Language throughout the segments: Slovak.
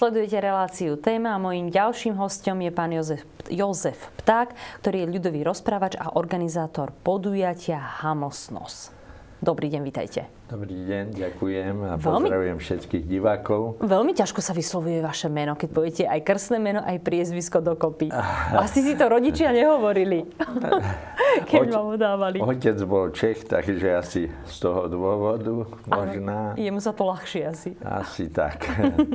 Sledujete reláciu Téma a mojím ďalším hostom je pán Jozef, Jozef Pták, ktorý je ľudový rozprávač a organizátor podujatia Hamosnos. Dobrý deň, vitajte. Dobrý deň, ďakujem a Veľmi... pozdravujem všetkých divákov. Veľmi ťažko sa vyslovuje vaše meno, keď poviete aj krstné meno, aj priezvisko dokopy. Asi si to rodičia nehovorili, keď Ote, vám udávali. Otec bol Čech, takže asi z toho dôvodu možná. Jemu sa to ľahšie asi. Asi tak.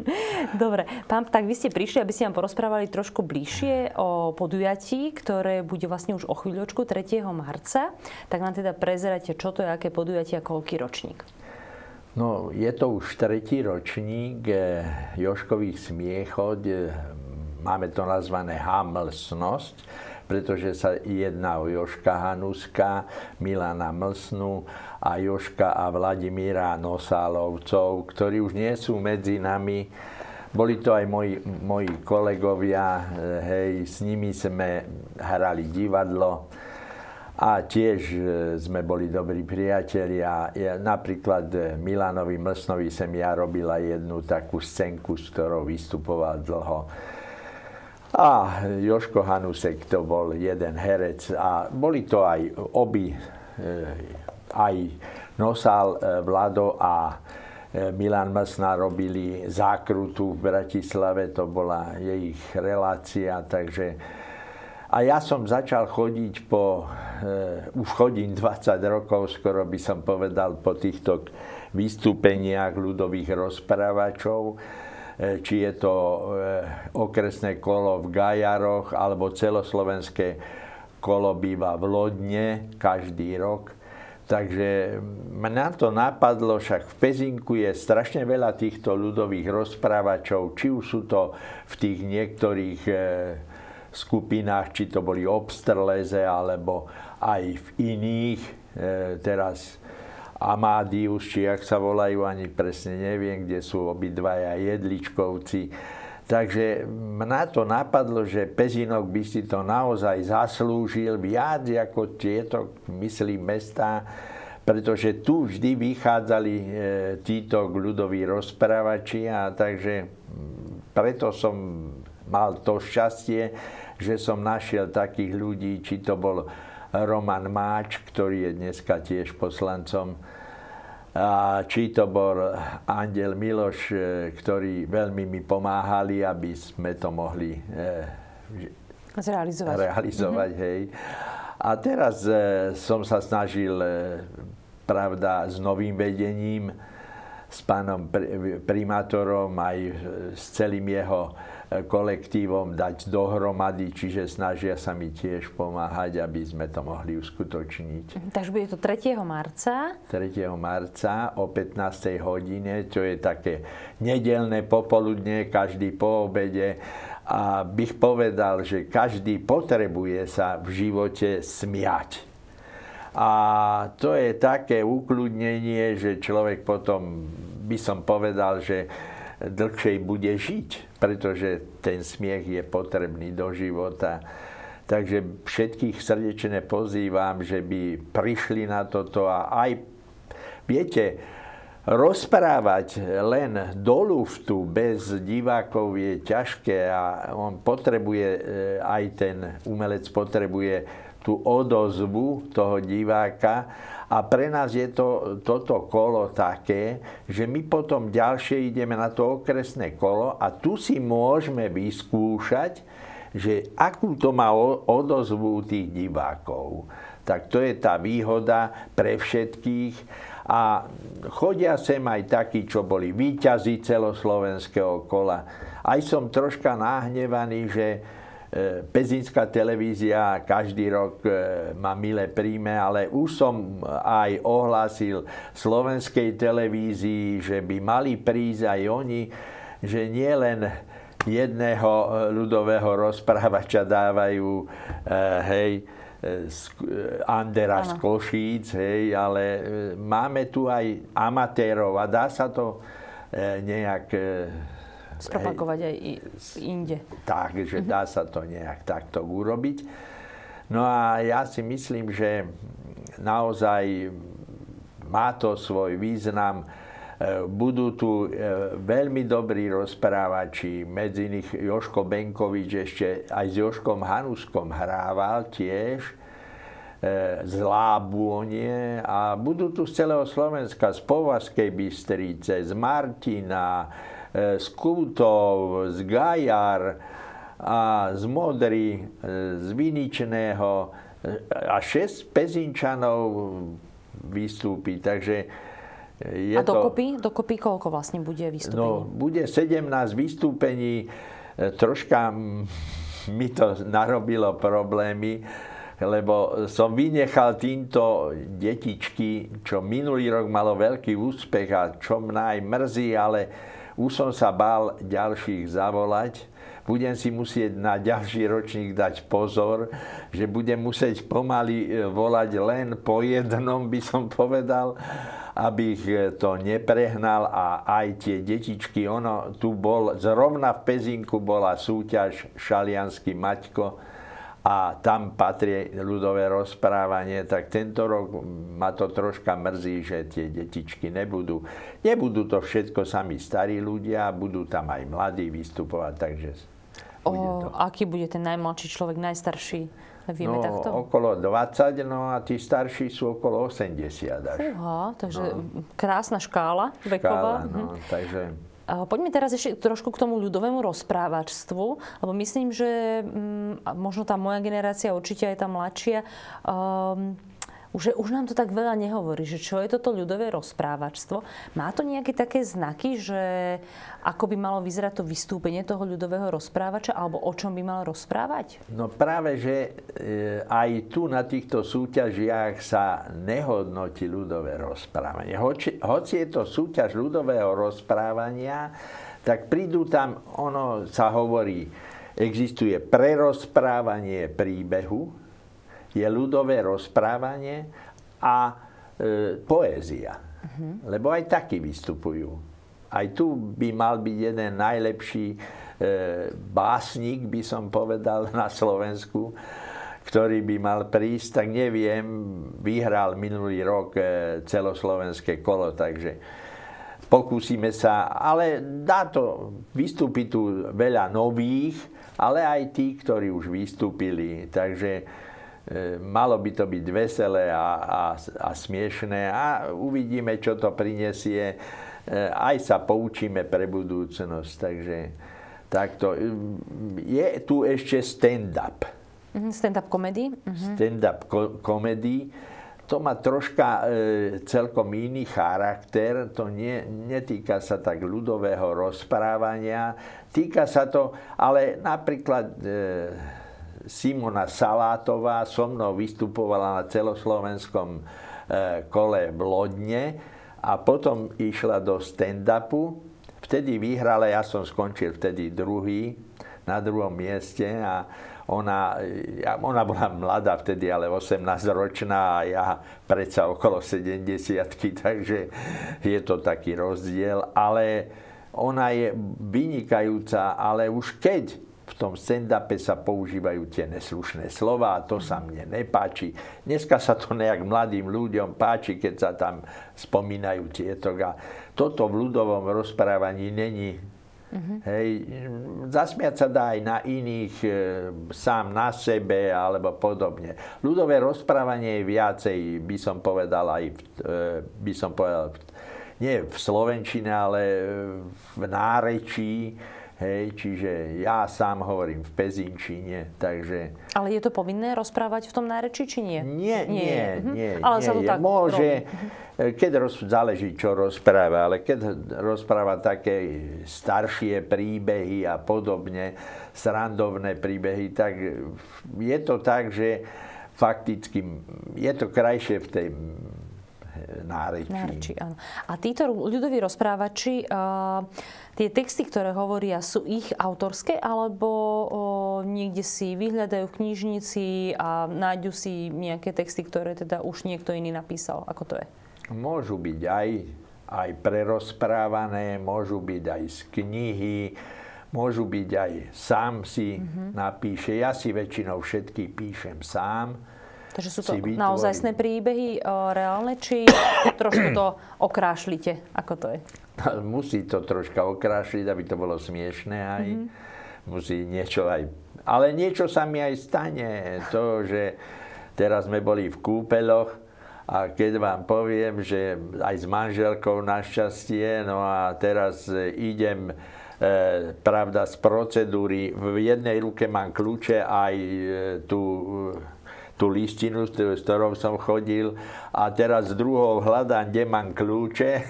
Dobre, pán, tak vy ste prišli, aby ste nám porozprávali trošku bližšie o podujatí, ktoré bude vlastne už o chvíľočku 3. marca. Tak nám teda prezerajte, čo to je, aké podujatie a koľký ročník. No, je to už tretí ročník eh, Joškových smiechod. Eh, máme to nazvané Hamlsnosť, pretože sa jedná o Joška Hanuska, Milana Mlsnu a Joška a Vladimíra Nosálovcov, ktorí už nie sú medzi nami. Boli to aj moji, moji kolegovia, eh, hej, s nimi sme hrali divadlo a tiež e, sme boli dobrí priatelia. Ja, napríklad e, Milanovi Mlsnovi som ja robila jednu takú scénku, s ktorou vystupoval dlho. A Joško Hanusek to bol jeden herec a boli to aj obi, e, aj Nosal Vlado a Milan Mlsna robili zákrutu v Bratislave, to bola ich relácia, takže a ja som začal chodiť po, uh, už chodím 20 rokov, skoro by som povedal, po týchto vystúpeniach ľudových rozprávačov, uh, či je to uh, okresné kolo v Gajaroch, alebo celoslovenské kolo býva v Lodne každý rok. Takže mňa to napadlo, však v Pezinku je strašne veľa týchto ľudových rozprávačov, či už sú to v tých niektorých skupinách, či to boli obstrleze, alebo aj v iných, e, teraz Amádius, či jak sa volajú, ani presne neviem, kde sú obidvaja jedličkovci. Takže mňa to napadlo, že Pezinok by si to naozaj zaslúžil viac ako tieto, myslím, mesta, pretože tu vždy vychádzali e, títo ľudoví rozprávači a takže preto som mal to šťastie, že som našiel takých ľudí, či to bol Roman Máč, ktorý je dneska tiež poslancom, a či to bol Andel Miloš, e, ktorí veľmi mi pomáhali, aby sme to mohli e, zrealizovať. realizovať mm-hmm. hej. A teraz e, som sa snažil, pravda, s novým vedením, s pánom primátorom, aj s celým jeho kolektívom dať dohromady, čiže snažia sa mi tiež pomáhať, aby sme to mohli uskutočniť. Takže bude to 3. marca? 3. marca o 15. hodine, čo je také nedelné popoludne, každý po obede. A bych povedal, že každý potrebuje sa v živote smiať. A to je také ukludnenie, že človek potom, by som povedal, že dlhšej bude žiť, pretože ten smiech je potrebný do života. Takže všetkých srdečne pozývam, že by prišli na toto a aj, viete, rozprávať len do luftu bez divákov je ťažké a on potrebuje, e, aj ten umelec potrebuje tú odozvu toho diváka a pre nás je to, toto kolo také, že my potom ďalšie ideme na to okresné kolo a tu si môžeme vyskúšať, že akú to má odozvu tých divákov. Tak to je tá výhoda pre všetkých. A chodia sem aj takí, čo boli výťazí celoslovenského kola. Aj som troška nahnevaný, že E, Pezinská televízia každý rok e, má milé príjme, ale už som aj ohlásil slovenskej televízii, že by mali prísť aj oni, že nie len jedného e, ľudového rozprávača dávajú, hej, Andera z Košíc, hej, ale máme tu aj amatérov a dá sa to nejak spropagovať aj inde. Tak, že dá sa to nejak takto urobiť. No a ja si myslím, že naozaj má to svoj význam. Budú tu veľmi dobrí rozprávači, medzi nich Joško Benkovič ešte aj s Joškom Hanuskom hrával tiež. Z Lábuonie a budú tu z celého Slovenska, z Povazkej Bystrice, z Martina, z Kutov, z Gajar a z Modry, z Viničného a šesť Pezinčanov vystúpi. Takže je a dokopy, to, dokopy koľko vlastne bude vystúpení? No, bude 17 vystúpení. Troška mi to narobilo problémy, lebo som vynechal týmto detičky, čo minulý rok malo veľký úspech a čo mňa aj mrzí, ale už som sa bál ďalších zavolať. Budem si musieť na ďalší ročník dať pozor, že budem musieť pomaly e, volať len po jednom, by som povedal, aby to neprehnal a aj tie detičky, ono tu bol, zrovna v Pezinku bola súťaž Šaliansky Maťko, a tam patrí ľudové rozprávanie, tak tento rok ma to troška mrzí, že tie detičky nebudú. Nebudú to všetko sami starí ľudia, budú tam aj mladí vystupovať, takže bude to. O, aký bude ten najmladší človek, najstarší? Vieme no, takto? okolo 20, no a tí starší sú okolo 80 až. Fúha, takže no. krásna škála veková. Škála, no, mhm. takže Poďme teraz ešte trošku k tomu ľudovému rozprávačstvu, lebo myslím, že mm, možno tá moja generácia, určite aj tá mladšia, um, už, už nám to tak veľa nehovorí, že čo je toto ľudové rozprávačstvo. Má to nejaké také znaky, že ako by malo vyzerať to vystúpenie toho ľudového rozprávača, alebo o čom by mal rozprávať? No práve, že e, aj tu na týchto súťažiach sa nehodnotí ľudové rozprávanie. Hoci, hoci je to súťaž ľudového rozprávania, tak prídu tam, ono sa hovorí, existuje prerozprávanie príbehu, je ľudové rozprávanie a e, poézia. Uh-huh. Lebo aj takí vystupujú. Aj tu by mal byť jeden najlepší e, básnik, by som povedal, na Slovensku, ktorý by mal prísť, tak neviem, vyhral minulý rok e, celoslovenské kolo, takže pokúsime sa, ale dá to, vystúpi tu veľa nových, ale aj tí, ktorí už vystúpili, takže malo by to byť veselé a, a, a smiešné a uvidíme, čo to prinesie. E, aj sa poučíme pre budúcnosť. Takže takto. E, je tu ešte stand-up. Mhm, stand-up komedy? Uh-huh. Stand-up komedy. To má troška e, celkom iný charakter. To nie, netýka sa tak ľudového rozprávania. Týka sa to, ale napríklad... Simona Salátová so mnou vystupovala na celoslovenskom e, kole v Lodne a potom išla do stand-upu. Vtedy vyhrala, ja som skončil vtedy druhý, na druhom mieste a ona, ona bola mladá vtedy, ale 18 ročná a ja predsa okolo 70 takže je to taký rozdiel. Ale ona je vynikajúca, ale už keď v tom stand-upe sa používajú tie neslušné slova a to sa mne nepáči. Dneska sa to nejak mladým ľuďom páči, keď sa tam spomínajú tieto. A toto v ľudovom rozprávaní není. Uh-huh. Hej, zasmiať sa dá aj na iných, e, sám na sebe alebo podobne. Ľudové rozprávanie je viacej, by som povedal aj, v, e, by som povedal, nie v Slovenčine, ale v nárečí Hej, čiže ja sám hovorím v Pezinčine, takže... Ale je to povinné rozprávať v tom nárečí, či nie? Nie, nie, nie. Mhm. nie, Ale nie sa to je. tak Môže, robí. keď roz, záleží, čo rozpráva, ale keď rozpráva také staršie príbehy a podobne, srandovné príbehy, tak je to tak, že fakticky je to krajšie v tej nárečí. nárečí áno. A títo ľudoví rozprávači, uh, tie texty, ktoré hovoria, sú ich autorské, alebo uh, niekde si vyhľadajú v knižnici a nájdu si nejaké texty, ktoré teda už niekto iný napísal? Ako to je? Môžu byť aj, aj prerozprávané, môžu byť aj z knihy, môžu byť aj sám si mm-hmm. napíše. Ja si väčšinou všetky píšem sám Takže sú to naozajstné príbehy reálne, či trošku to okrášlite? Ako to je? Musí to troška okrášliť, aby to bolo smiešné aj. Mm-hmm. Musí niečo aj... Ale niečo sa mi aj stane. To, že teraz sme boli v kúpeloch a keď vám poviem, že aj s manželkou našťastie, no a teraz idem e, pravda z procedúry. V jednej ruke mám kľúče aj e, tú tú listinu, s ktorou som chodil a teraz druhou hľadám, kde mám kľúče.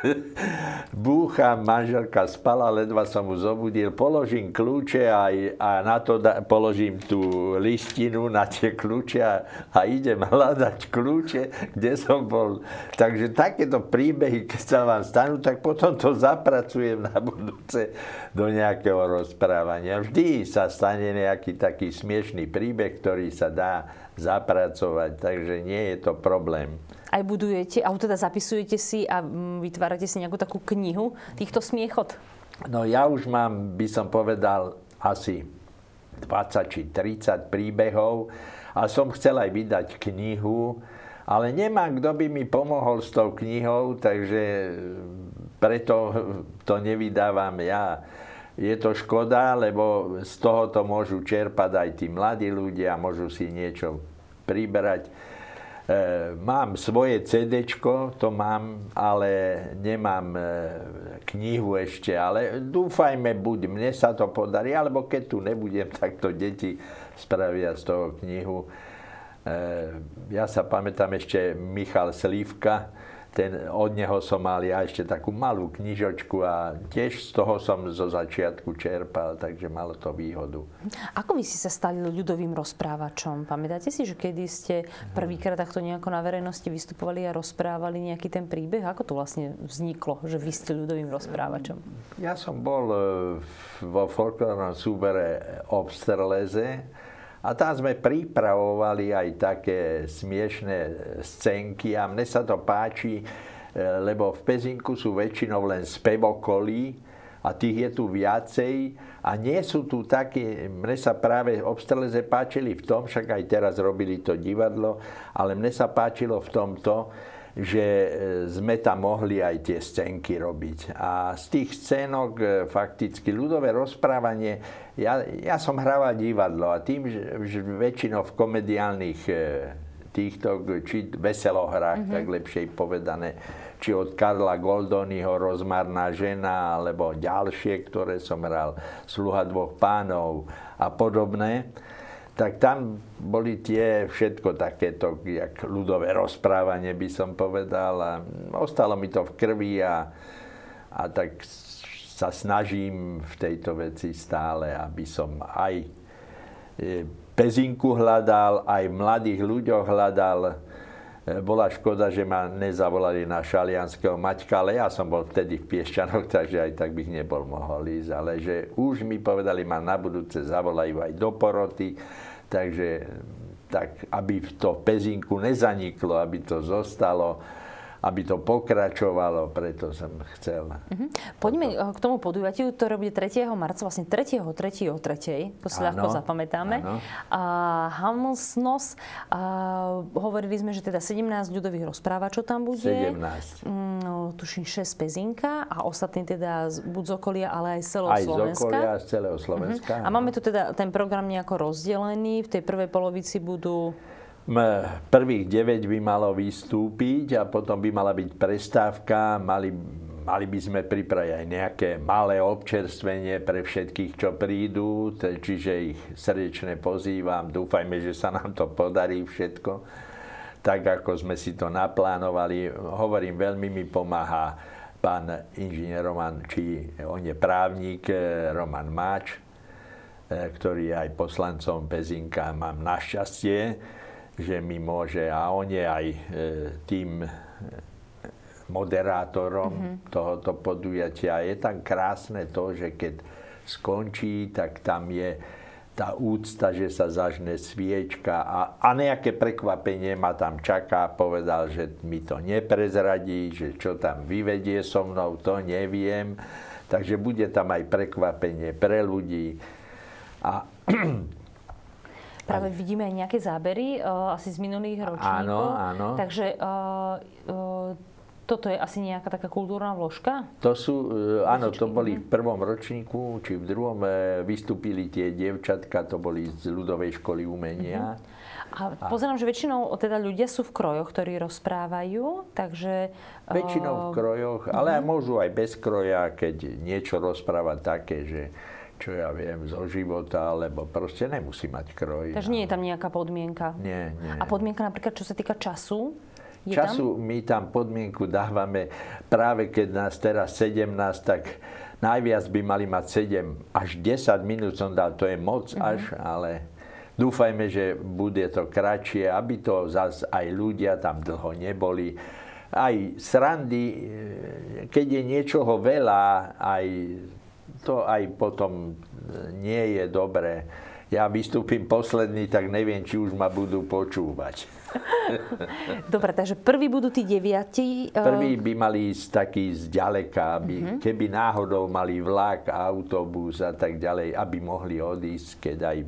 Búcham, manželka spala, ledva som mu zobudil, položím kľúče a, a na to da, položím tú listinu na tie kľúče a, a idem hľadať kľúče, kde som bol. Takže takéto príbehy, keď sa vám stanú, tak potom to zapracujem na budúce do nejakého rozprávania. Vždy sa stane nejaký taký smiešný príbeh, ktorý sa dá zapracovať, takže nie je to problém aj budujete, alebo teda zapisujete si a mm, vytvárate si nejakú takú knihu týchto smiechot? No ja už mám, by som povedal, asi 20 či 30 príbehov a som chcel aj vydať knihu, ale nemám, kto by mi pomohol s tou knihou, takže preto to nevydávam ja. Je to škoda, lebo z toho to môžu čerpať aj tí mladí ľudia, môžu si niečo priberať E, mám svoje CD, to mám, ale nemám e, knihu ešte, ale dúfajme, buď mne sa to podarí, alebo keď tu nebudem, tak to deti spravia z toho knihu. E, ja sa pamätám ešte Michal Slívka, ten, od neho som mal ja ešte takú malú knižočku a tiež z toho som zo začiatku čerpal, takže malo to výhodu. Ako vy si sa stali ľudovým rozprávačom? Pamätáte si, že kedy ste prvýkrát takto nejako na verejnosti vystupovali a rozprávali nejaký ten príbeh? Ako to vlastne vzniklo, že vy ste ľudovým rozprávačom? Ja som bol e, vo folklórnom súbere Obsterleze, a tam sme pripravovali aj také smiešné scénky a mne sa to páči, e, lebo v Pezinku sú väčšinou len spevokolí a tých je tu viacej. A nie sú tu také, mne sa práve obstreleze páčili v tom, však aj teraz robili to divadlo, ale mne sa páčilo v tomto, že e, sme tam mohli aj tie scénky robiť. A z tých scénok e, fakticky ľudové rozprávanie, ja, ja som hrával divadlo a tým, že, väčšinou v komediálnych e, týchto, či veselohrách, mm-hmm. tak lepšie povedané, či od Karla Goldonyho Rozmarná žena, alebo ďalšie, ktoré som hral, Sluha dvoch pánov a podobné tak tam boli tie všetko takéto, jak ľudové rozprávanie by som povedal a ostalo mi to v krvi a, a tak sa snažím v tejto veci stále, aby som aj e, pezinku hľadal, aj mladých ľuďoch hľadal. E, bola škoda, že ma nezavolali na šalianského Maťka, ale ja som bol vtedy v Piešťanoch, takže aj tak bych nebol mohol ísť. Ale že už mi povedali, ma na budúce zavolajú aj do poroty Takže tak, aby to Pezinku nezaniklo, aby to zostalo, aby to pokračovalo, preto som chcel. Uh-huh. Poďme toto. k tomu podujatiu, ktoré bude 3. marca, vlastne 3. 3. o 3. To si ľahko zapamätáme. A Hamsnos, a hovorili sme, že teda 17 ľudových rozprávačov tam bude. 17. Mm, no, tuším 6 Pezinka a ostatní teda buď z okolia, ale aj z celého aj Slovenska. Aj z okolia, z celého Slovenska. Uh-huh. A máme tu teda ten program nejako rozdelený. V tej prvej polovici budú Prvých 9 by malo vystúpiť a potom by mala byť prestávka. Mali, mali by sme pripraviť aj nejaké malé občerstvenie pre všetkých, čo prídu, čiže ich srdečne pozývam. Dúfajme, že sa nám to podarí všetko, tak ako sme si to naplánovali. Hovorím, veľmi mi pomáha pán inžinier Roman, či on je právnik, eh, Roman Máč, eh, ktorý je aj poslancom Pezinka. Mám našťastie, že mi môže, a on je aj e, tým moderátorom mm-hmm. tohoto podujatia. Je tam krásne to, že keď skončí, tak tam je tá úcta, že sa zažne sviečka a, a nejaké prekvapenie ma tam čaká. Povedal, že mi to neprezradí, že čo tam vyvedie so mnou, to neviem. Takže bude tam aj prekvapenie pre ľudí. A práve aj. vidíme aj nejaké zábery, uh, asi z minulých ročníkov. Áno, áno. Takže uh, uh, toto je asi nejaká taká kultúrna vložka? To sú, áno, to boli v prvom ročníku, či v druhom vystúpili tie dievčatka, to boli z ľudovej školy umenia. Uh-huh. A pozerám, že väčšinou teda ľudia sú v krojoch, ktorí rozprávajú, takže... Väčšinou v krojoch, ale uh-huh. môžu aj bez kroja, keď niečo rozprávať také, že čo ja viem, zo života, alebo proste nemusí mať kroj. Takže nie je tam nejaká podmienka? Nie, nie. A podmienka napríklad, čo sa týka času? Je času tam? my tam podmienku dávame práve keď nás teraz 17, tak najviac by mali mať 7 až 10 minút som dal, to je moc uh-huh. až, ale Dúfajme, že bude to kratšie, aby to zase aj ľudia tam dlho neboli. Aj srandy, e, keď je niečoho veľa, aj to aj potom nie je dobré. Ja vystúpim posledný, tak neviem, či už ma budú počúvať. Dobre, takže prvý budú tí deviati. E, prvý by mali ísť taký zďaleka, aby, uh-huh. keby náhodou mali vlak, autobus a tak ďalej, aby mohli odísť, keď aj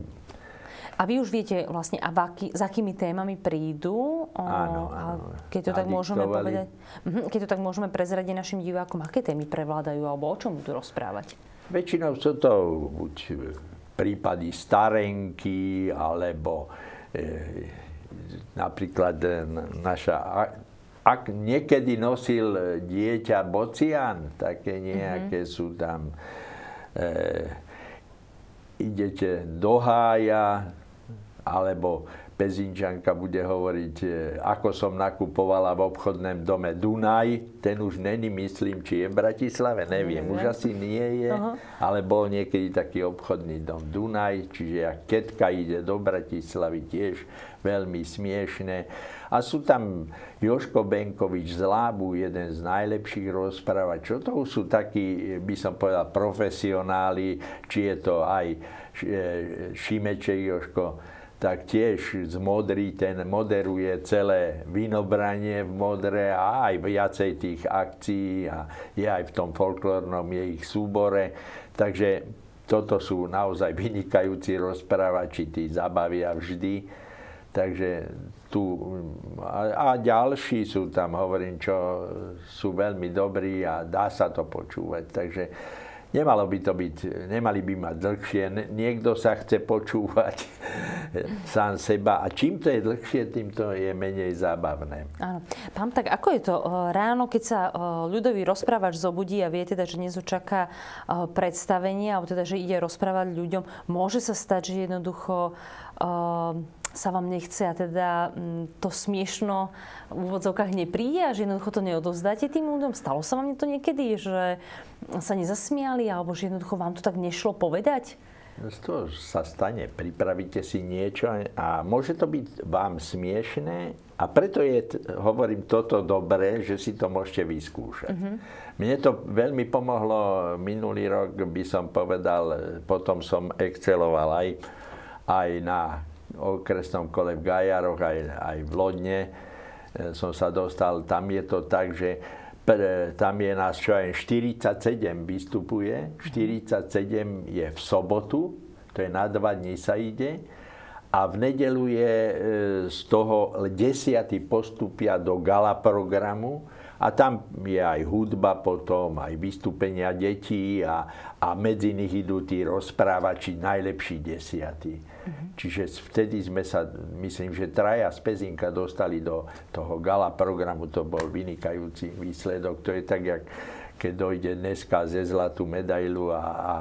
a vy už viete vlastne, a aký, s akými témami prídu? Áno, áno. Keď to tak môžeme povedať, mhm, keď to tak môžeme prezradiť našim divákom, aké témy prevládajú alebo o čom budú rozprávať? Väčšinou sú to buď prípady starenky, alebo e, napríklad e, naša ak niekedy nosil dieťa bocian, také nejaké mm-hmm. sú tam. E, idete do hája, alebo Pezinčanka bude hovoriť, e, ako som nakupovala v obchodnom dome Dunaj. Ten už není, myslím, či je v Bratislave, neviem, už asi nie je. Ale bol niekedy taký obchodný dom Dunaj, čiže ak ketka ide do Bratislavy, tiež veľmi smiešné. A sú tam Joško Benkovič z Lábu, jeden z najlepších rozprávačov. To sú takí, by som povedal, profesionáli, či je to aj e, Šimeček Joško, tak tiež z Modry ten moderuje celé vinobranie v Modre a aj viacej tých akcií a je aj v tom folklórnom je ich súbore. Takže toto sú naozaj vynikajúci rozprávači, tí zabavia vždy. Takže tu a, a ďalší sú tam, hovorím, čo sú veľmi dobrí a dá sa to počúvať. Takže Nemalo by to byť, nemali by mať dlhšie. Niekto sa chce počúvať sám seba a čím to je dlhšie, tým to je menej zábavné. Áno. Pán, tak ako je to ráno, keď sa ľudový rozprávač zobudí a vie teda, že dnes čaká predstavenie, alebo teda, že ide rozprávať ľuďom, môže sa stať, že jednoducho sa vám nechce a teda mm, to smiešno v úvodzovkách nepríde a že jednoducho to neodovzdáte tým ľuďom? Stalo sa vám to niekedy, že sa nezasmiali alebo že jednoducho vám to tak nešlo povedať? To sa stane. Pripravíte si niečo a môže to byť vám smiešné a preto je, hovorím, toto dobré, že si to môžete vyskúšať. Mm-hmm. Mne to veľmi pomohlo minulý rok, by som povedal, potom som exceloval aj, aj na okresnom kole v Gajaroch, aj, aj v Lodne e, som sa dostal. Tam je to tak, že tam je nás čo aj 47 vystupuje. 47 je v sobotu, to je na dva dní sa ide. A v nedelu je e, z toho desiatý postupia do gala programu a tam je aj hudba potom, aj vystúpenia detí a, a medzi nich idú tí rozprávači, najlepší desiatí. Mm-hmm. Čiže vtedy sme sa, myslím, že traja z Pezinka dostali do toho gala programu, to bol vynikajúci výsledok. To je tak, jak keď dojde dneska ze zlatú medailu a, a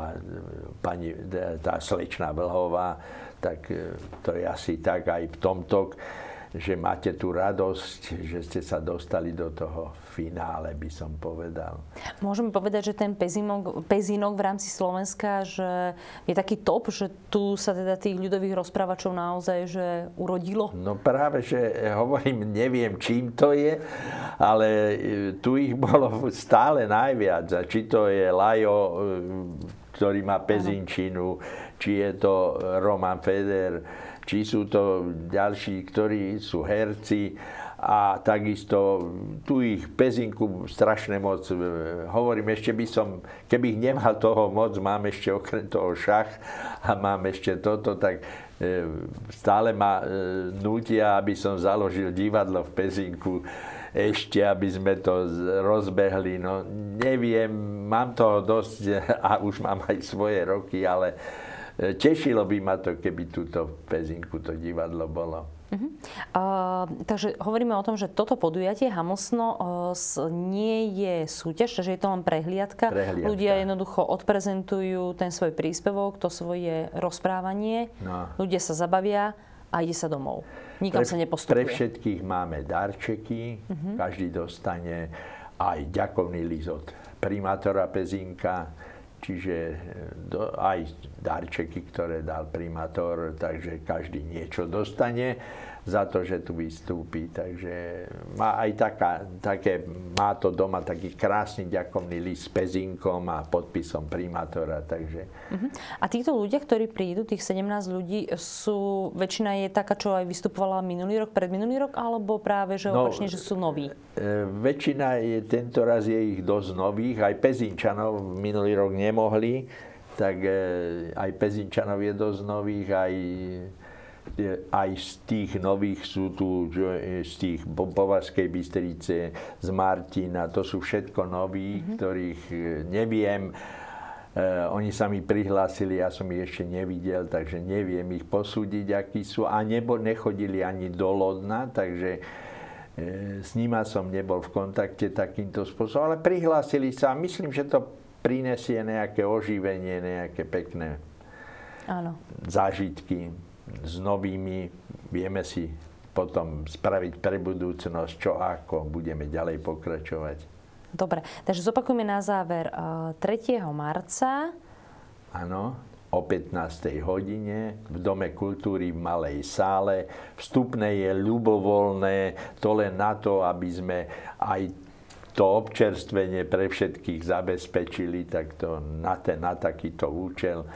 pani, tá slečná Vlhová, tak e, to je asi tak aj v tomto že máte tú radosť, že ste sa dostali do toho finále, by som povedal. Môžeme povedať, že ten pezinok, pezinok v rámci Slovenska, že je taký top, že tu sa teda tých ľudových rozprávačov naozaj že urodilo? No práve, že hovorím, neviem čím to je, ale e, tu ich bolo stále najviac. A či to je Lajo, e, ktorý má pezinčinu, či je to Roman Feder, či sú to ďalší, ktorí sú herci a takisto tu ich pezinku strašne moc. E, hovorím, ešte by som, keby ich nemal toho moc, mám ešte okrem toho šach a mám ešte toto, tak stále ma nutia, aby som založil divadlo v Pezinku ešte, aby sme to rozbehli. No neviem, mám toho dosť a už mám aj svoje roky, ale e, tešilo by ma to, keby túto Pezinku to divadlo bolo. Uh-huh. Uh, takže hovoríme o tom, že toto podujatie Hamosno uh, nie je súťaž, že je to len prehliadka. prehliadka. Ľudia jednoducho odprezentujú ten svoj príspevok, to svoje rozprávanie. No. Ľudia sa zabavia a ide sa domov. Nikam pre, sa nepostupuje. Pre všetkých máme darčeky, uh-huh. každý dostane aj ďakovný list od primátora Pezinka, čiže e, do, aj darčeky, ktoré dal primátor, takže každý niečo dostane za to, že tu vystúpi. Takže má aj taká, také, má to doma taký krásny ďakovný list s pezinkom a podpisom primátora. Takže... Uh-huh. A títo ľudia, ktorí prídu, tých 17 ľudí, sú, väčšina je taká, čo aj vystupovala minulý rok, minulý rok, alebo práve, že no, opačne, že sú noví? E, väčšina je, tento raz je ich dosť nových, aj Pezinčanov minulý rok nemohli, tak e, aj Pezinčanov je dosť nových, aj aj z tých nových sú tu, z tých Považskej Bystrice, z Martina, to sú všetko noví, mm-hmm. ktorých e, neviem. Uh, oni sa mi prihlásili, ja som ich ešte nevidel, takže neviem ich posúdiť, akí sú. A nebo nechodili ani do Lodna, takže uh, s nima som nebol v kontakte takýmto spôsobom. Ale prihlásili sa a myslím, že to prinesie nejaké oživenie, nejaké pekné Áno. zážitky s novými, vieme si potom spraviť pre budúcnosť, čo ako budeme ďalej pokračovať. Dobre, takže zopakujeme na záver 3. Eh, marca. Áno, o 15. hodine v Dome kultúry v Malej sále. Vstupné je ľubovoľné, to len na to, aby sme aj to občerstvenie pre všetkých zabezpečili, tak to na, ten, na takýto účel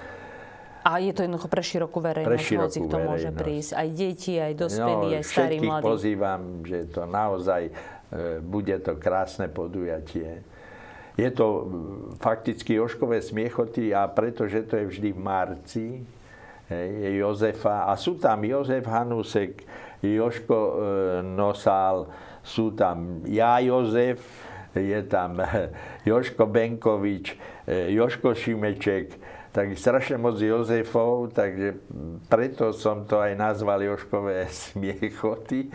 a je to jednoducho pre širokú verejnosť, pre širokú hoci kto môže prísť. Aj deti, aj dospelí, no, aj starí, mladí. pozývam, že to naozaj e, bude to krásne podujatie. Je to fakticky Joškové smiechoty a pretože to je vždy v marci, je Jozefa a sú tam Jozef Hanusek, Joško e, Nosál, sú tam ja Jozef, je tam Joško Benkovič, e, Joško Šimeček, tak strašne moc Jozefov, takže preto som to aj nazval Joškové smiechoty,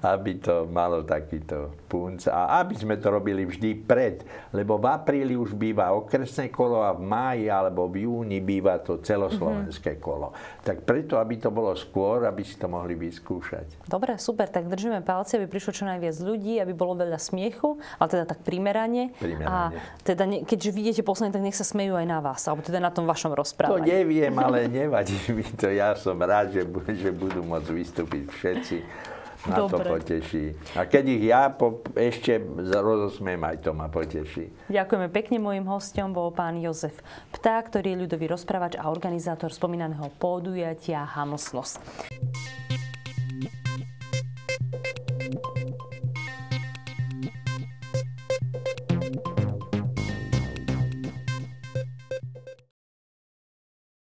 aby to malo takýto punc a aby sme to robili vždy pred, lebo v apríli už býva okresné kolo a v máji alebo v júni býva to celoslovenské mm-hmm. kolo. Tak preto, aby to bolo skôr, aby si to mohli vyskúšať. Dobre, super, tak držíme palce, aby prišlo čo najviac ľudí, aby bolo veľa smiechu, ale teda tak primerane. primerane. A teda, keďže vidíte posledne, tak nech sa smejú aj na vás, alebo teda na tom vašom vašom rozprávaní. To neviem, ale nevadí mi to. Ja som rád, že, že budú môcť vystúpiť všetci. Na Dobre. to poteší. A keď ich ja po, ešte rozosmiem, aj to ma poteší. Ďakujeme pekne. Mojím hostom bol pán Jozef Pták, ktorý je ľudový rozprávač a organizátor spomínaného podujatia Hamosnos.